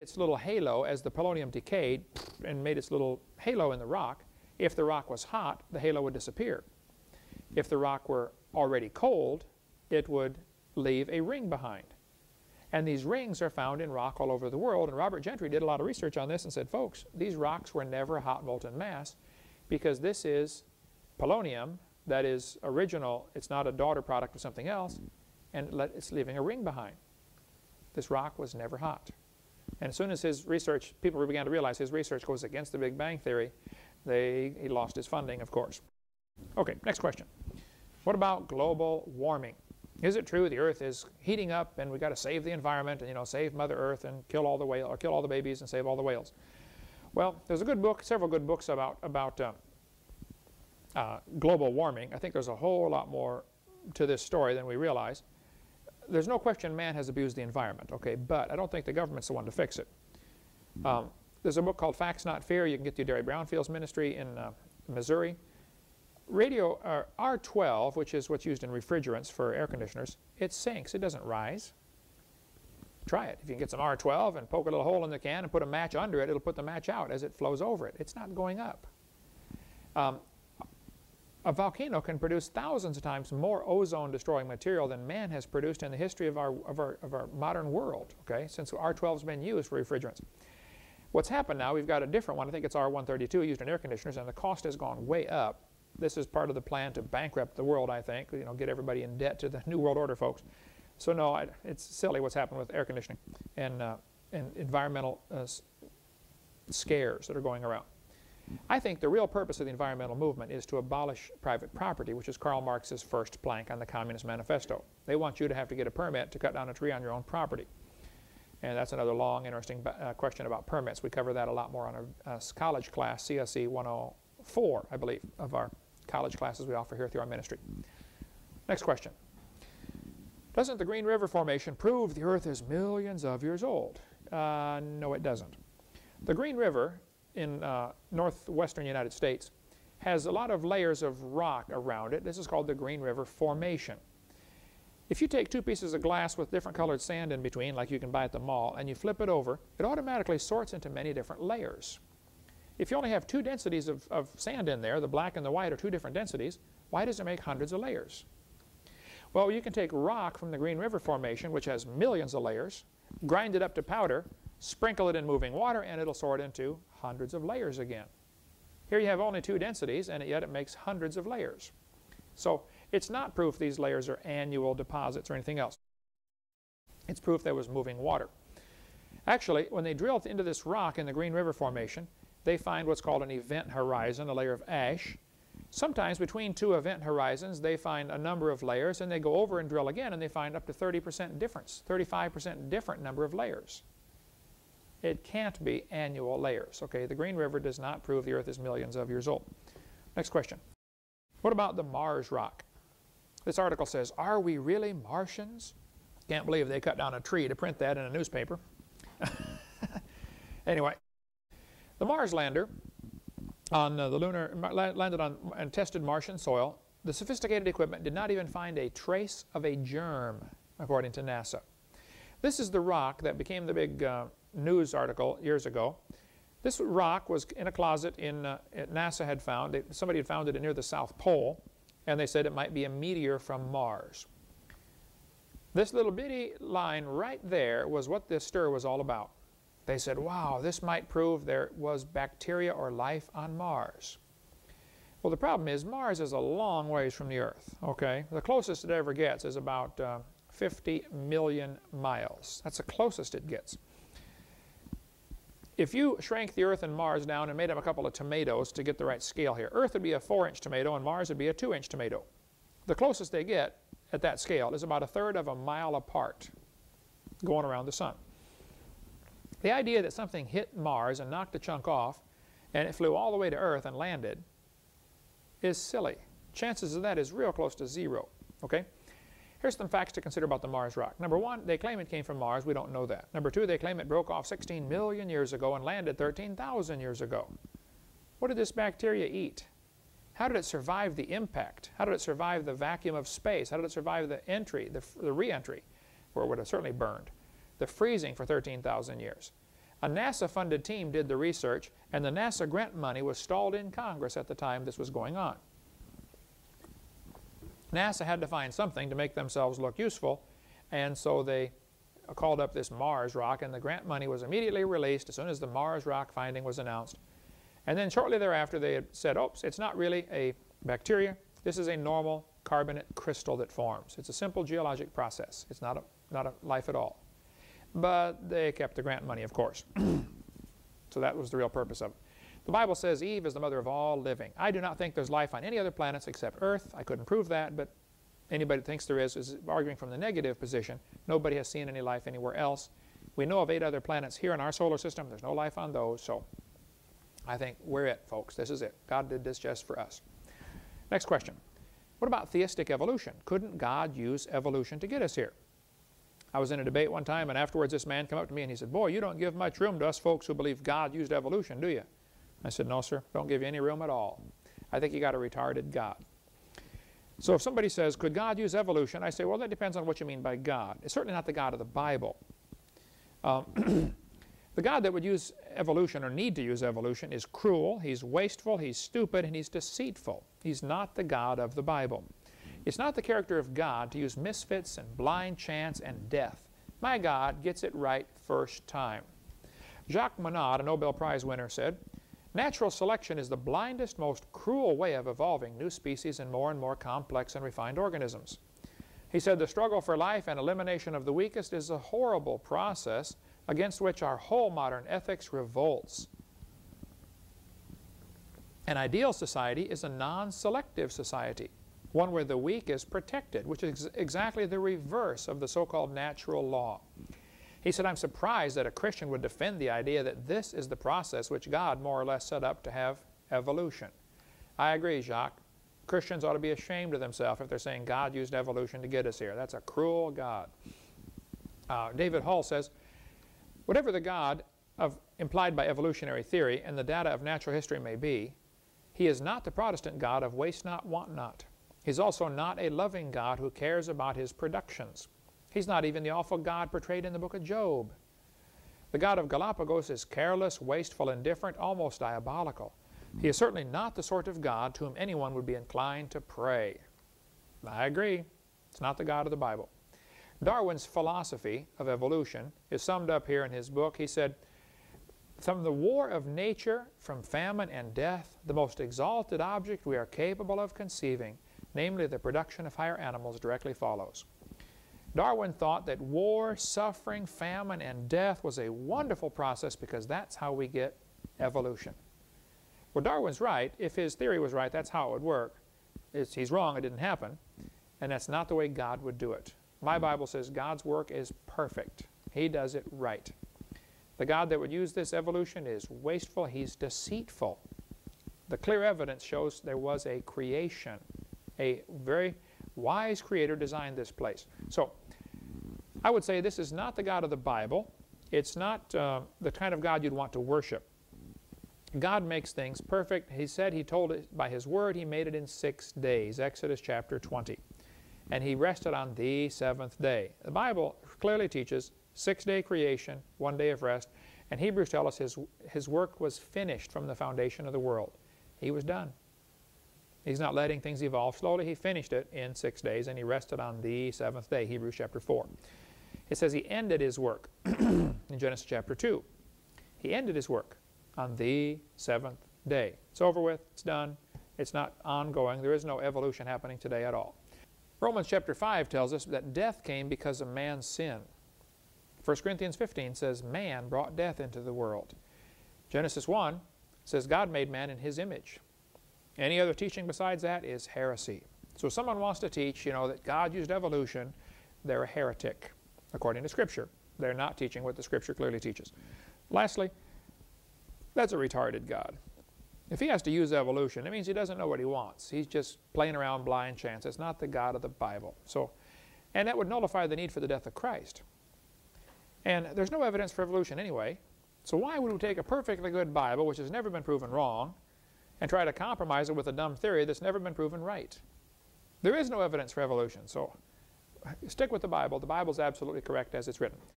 its little halo as the polonium decayed and made its little halo in the rock. If the rock was hot, the halo would disappear. If the rock were already cold, it would leave a ring behind. And these rings are found in rock all over the world. And Robert Gentry did a lot of research on this and said, folks, these rocks were never hot molten mass because this is polonium that is original. It's not a daughter product of something else. And it's leaving a ring behind. This rock was never hot. And as soon as his research, people began to realize his research goes against the Big Bang Theory, they, he lost his funding, of course. Okay, next question. What about global warming? Is it true the Earth is heating up and we've got to save the environment and you know save Mother Earth and kill all the whale or kill all the babies and save all the whales? Well, there's a good book, several good books about about uh, uh, global warming. I think there's a whole lot more to this story than we realize. There's no question man has abused the environment, okay, but I don't think the government's the one to fix it. Um, there's a book called Facts Not Fear. You can get through Derry Brownfield's ministry in uh, Missouri radio uh, R12, which is what's used in refrigerants for air conditioners, it sinks. It doesn't rise. Try it. If you can get some R12 and poke a little hole in the can and put a match under it, it'll put the match out as it flows over it. It's not going up. Um, a volcano can produce thousands of times more ozone-destroying material than man has produced in the history of our, of our, of our modern world, okay, since R12 has been used for refrigerants. What's happened now, we've got a different one. I think it's R132 used in air conditioners, and the cost has gone way up this is part of the plan to bankrupt the world, I think, you know, get everybody in debt to the New World Order folks. So no, I, it's silly what's happened with air conditioning and, uh, and environmental uh, scares that are going around. I think the real purpose of the environmental movement is to abolish private property, which is Karl Marx's first plank on the Communist Manifesto. They want you to have to get a permit to cut down a tree on your own property. And that's another long, interesting uh, question about permits. We cover that a lot more on a, a college class, CSE 104, I believe, of our college classes we offer here through our ministry. Next question. Doesn't the Green River Formation prove the Earth is millions of years old? Uh, no, it doesn't. The Green River in uh, northwestern United States has a lot of layers of rock around it. This is called the Green River Formation. If you take two pieces of glass with different colored sand in between, like you can buy at the mall, and you flip it over, it automatically sorts into many different layers. If you only have two densities of, of sand in there, the black and the white are two different densities, why does it make hundreds of layers? Well, you can take rock from the Green River Formation, which has millions of layers, grind it up to powder, sprinkle it in moving water, and it'll sort into hundreds of layers again. Here you have only two densities, and yet it makes hundreds of layers. So it's not proof these layers are annual deposits or anything else. It's proof there was moving water. Actually, when they drilled into this rock in the Green River Formation, they find what's called an event horizon, a layer of ash. Sometimes between two event horizons, they find a number of layers, and they go over and drill again, and they find up to 30% difference, 35% different number of layers. It can't be annual layers. Okay, the Green River does not prove the Earth is millions of years old. Next question. What about the Mars rock? This article says, are we really Martians? Can't believe they cut down a tree to print that in a newspaper. anyway, the Mars lander on uh, the lunar landed on and tested Martian soil. The sophisticated equipment did not even find a trace of a germ, according to NASA. This is the rock that became the big uh, news article years ago. This rock was in a closet in uh, NASA had found. Somebody had found it near the South Pole, and they said it might be a meteor from Mars. This little bitty line right there was what this stir was all about. They said, wow, this might prove there was bacteria or life on Mars. Well, the problem is Mars is a long ways from the Earth, okay? The closest it ever gets is about uh, 50 million miles. That's the closest it gets. If you shrank the Earth and Mars down and made them a couple of tomatoes to get the right scale here, Earth would be a 4-inch tomato and Mars would be a 2-inch tomato. The closest they get at that scale is about a third of a mile apart going around the sun. The idea that something hit Mars and knocked a chunk off and it flew all the way to Earth and landed is silly. Chances of that is real close to zero. Okay? Here's some facts to consider about the Mars rock. Number one, they claim it came from Mars. We don't know that. Number two, they claim it broke off 16 million years ago and landed 13,000 years ago. What did this bacteria eat? How did it survive the impact? How did it survive the vacuum of space? How did it survive the entry, the, the re-entry, where it would have certainly burned? the freezing for 13,000 years. A NASA-funded team did the research, and the NASA grant money was stalled in Congress at the time this was going on. NASA had to find something to make themselves look useful, and so they called up this Mars rock, and the grant money was immediately released as soon as the Mars rock finding was announced. And then shortly thereafter, they said, oops, it's not really a bacteria. This is a normal carbonate crystal that forms. It's a simple geologic process. It's not a, not a life at all. But they kept the grant money, of course. so that was the real purpose of it. The Bible says Eve is the mother of all living. I do not think there's life on any other planets except Earth. I couldn't prove that, but anybody that thinks there is is arguing from the negative position. Nobody has seen any life anywhere else. We know of eight other planets here in our solar system. There's no life on those, so I think we're it, folks. This is it. God did this just for us. Next question. What about theistic evolution? Couldn't God use evolution to get us here? I was in a debate one time, and afterwards this man came up to me and he said, boy, you don't give much room to us folks who believe God used evolution, do you? I said, no, sir, don't give you any room at all. I think you got a retarded God. So if somebody says, could God use evolution? I say, well, that depends on what you mean by God. It's certainly not the God of the Bible. Um, the God that would use evolution or need to use evolution is cruel, he's wasteful, he's stupid, and he's deceitful. He's not the God of the Bible. It's not the character of God to use misfits and blind chance and death. My God gets it right first time. Jacques Monod, a Nobel Prize winner, said, Natural selection is the blindest, most cruel way of evolving new species in more and more complex and refined organisms. He said the struggle for life and elimination of the weakest is a horrible process against which our whole modern ethics revolts. An ideal society is a non-selective society, one where the weak is protected, which is exactly the reverse of the so-called natural law. He said, I'm surprised that a Christian would defend the idea that this is the process which God more or less set up to have evolution. I agree, Jacques. Christians ought to be ashamed of themselves if they're saying God used evolution to get us here. That's a cruel God. Uh, David Hull says, whatever the God of, implied by evolutionary theory and the data of natural history may be, he is not the Protestant God of waste not, want not. He's also not a loving God who cares about his productions. He's not even the awful God portrayed in the book of Job. The God of Galapagos is careless, wasteful, indifferent, almost diabolical. He is certainly not the sort of God to whom anyone would be inclined to pray. I agree. It's not the God of the Bible. Darwin's philosophy of evolution is summed up here in his book. He said, from the war of nature, from famine and death, the most exalted object we are capable of conceiving, namely the production of higher animals, directly follows. Darwin thought that war, suffering, famine, and death was a wonderful process because that's how we get evolution. Well, Darwin's right. If his theory was right, that's how it would work. It's, he's wrong, it didn't happen. And that's not the way God would do it. My Bible says God's work is perfect. He does it right. The God that would use this evolution is wasteful. He's deceitful. The clear evidence shows there was a creation. A very wise creator designed this place. So I would say this is not the God of the Bible. It's not uh, the kind of God you'd want to worship. God makes things perfect. He said he told it by his word. He made it in six days, Exodus chapter 20. And he rested on the seventh day. The Bible clearly teaches Six-day creation, one day of rest. And Hebrews tell us his, his work was finished from the foundation of the world. He was done. He's not letting things evolve slowly. He finished it in six days, and he rested on the seventh day, Hebrews chapter 4. It says he ended his work in Genesis chapter 2. He ended his work on the seventh day. It's over with. It's done. It's not ongoing. There is no evolution happening today at all. Romans chapter 5 tells us that death came because of man's sin. 1 Corinthians 15 says, man brought death into the world. Genesis 1 says God made man in his image. Any other teaching besides that is heresy. So if someone wants to teach, you know, that God used evolution, they're a heretic, according to Scripture. They're not teaching what the Scripture clearly teaches. Lastly, that's a retarded God. If he has to use evolution, it means he doesn't know what he wants. He's just playing around blind chance. It's not the God of the Bible. So, and that would nullify the need for the death of Christ. And there's no evidence for evolution anyway. So why would we take a perfectly good Bible, which has never been proven wrong, and try to compromise it with a dumb theory that's never been proven right? There is no evidence for evolution. So stick with the Bible. The Bible is absolutely correct as it's written.